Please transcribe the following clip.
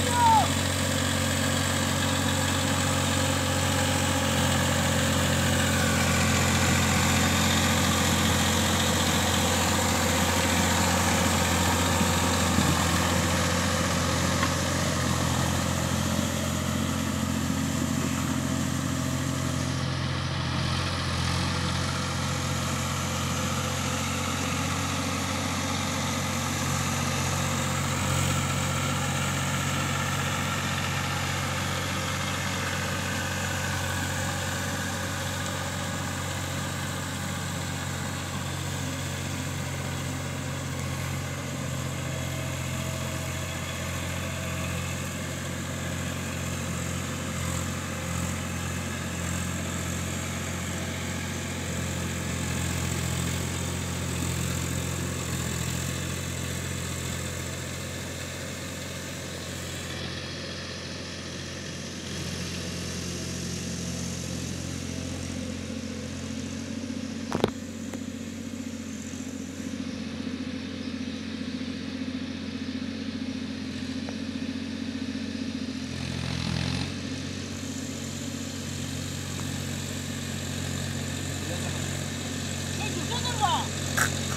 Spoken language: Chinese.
Yeah! 是